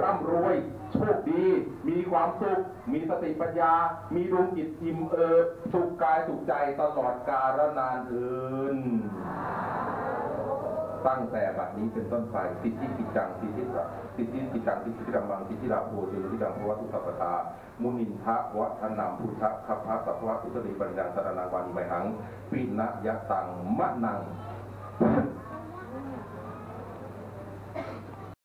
ร่ำรวย โชคดี มีความสุข มีสติปัญญา มีดวงจิตอิ่มเอิบสุขกายสุขใจตลอดกาลนานเทินตั้งแต่บัดนี้เป็นต้นไปสิทธิกิจจังสิทธิสัสิทธิกิจจังสิทธิกรรบังสิทธิลาโภสิทธิกังพวัตุสัพพตา มุนินทะวัฒนามพุทธคัพพะสัพพะสุตติปัญญาสารนังวานิไมหัง ปินะยะตังมะนัง